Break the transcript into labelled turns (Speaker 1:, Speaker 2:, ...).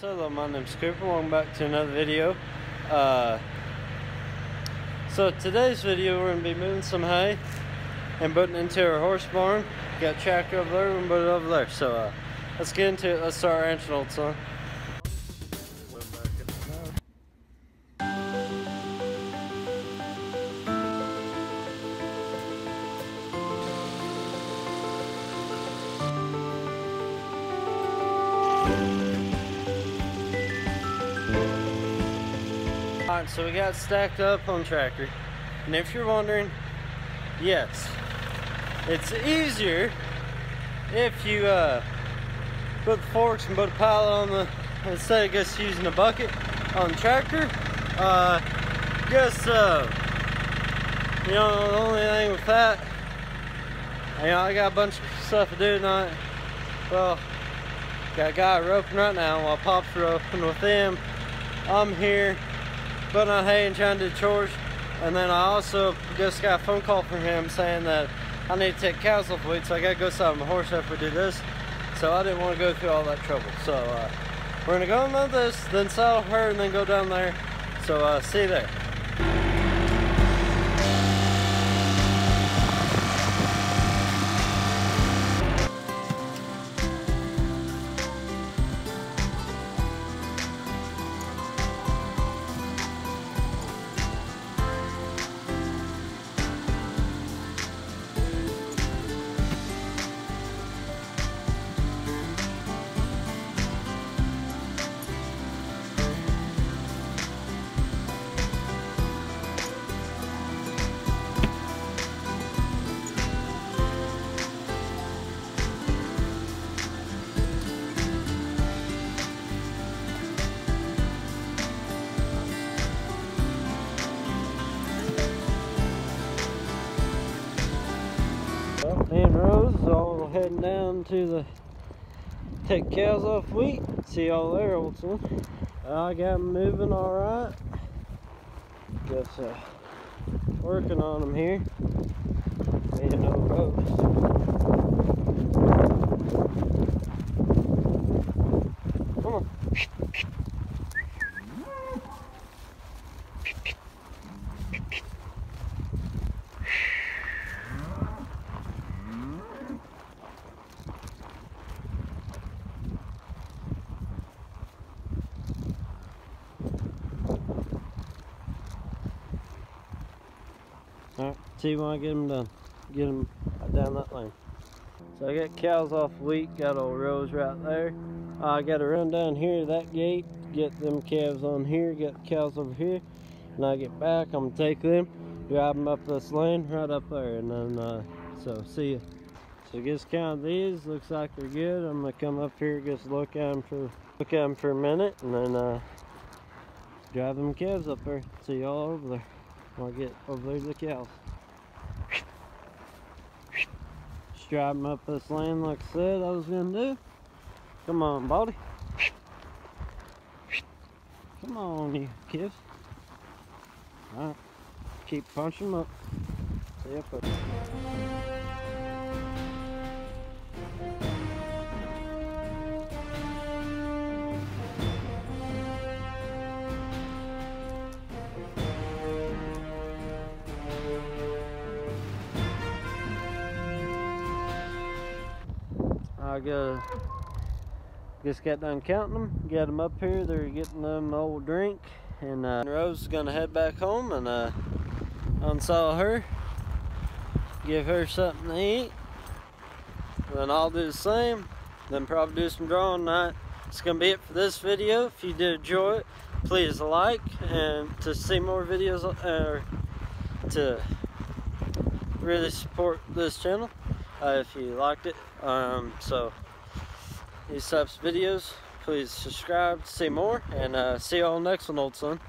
Speaker 1: Hello, my name's Cooper. Welcome back to another video. Uh, so today's video we're to be moving some hay and putting into our horse barn. Got tractor over there, to put it over there. So uh, let's get into it. Let's start ranching old son. Alright, so we got stacked up on tractor. And if you're wondering, yes, it's easier if you uh, put forks and put a pile on the, instead of just using a bucket on tractor. Uh, just, uh, you know, the only thing with that, you know, I got a bunch of stuff to do tonight. Well, got a guy roping right now while Pop's roping with them. I'm here putting on hay and trying to do chores. And then I also just got a phone call from him saying that I need to take cows off so I gotta go saddle my horse after we do this. So I didn't want to go through all that trouble. So uh, we're gonna go on this, then saddle her, and then go down there. So uh, see you there. Me and Rose is all heading down to the take cows off wheat. See y'all there, old son. I got moving all right. Just uh, working on them here. And old Alright, see when I get them done. Get them down that lane. So I got cows off wheat, got old Rose right there. I got to run down here to that gate, get them calves on here, get the cows over here. When I get back, I'm gonna take them, drive them up this lane right up there, and then, uh, so see you. So just count these, looks like they're good. I'm gonna come up here, just look at them for, look at them for a minute, and then, uh, drive them calves up there. See y'all over there. I get over there to the cows. Drive them up this land like I said I was gonna do. Come on, buddy. Come on, you kids. Alright. Keep punching them up. See I got just got done counting them, got them up here. They're getting them old drink, and uh, Rose is gonna head back home and uh, unsaw her, give her something to eat. Then I'll do the same. Then probably do some drawing night. It's gonna be it for this video. If you did enjoy it, please like and to see more videos or to really support this channel uh, if you liked it. Um, so these types of videos, please subscribe to see more and uh, see you all next one, old son.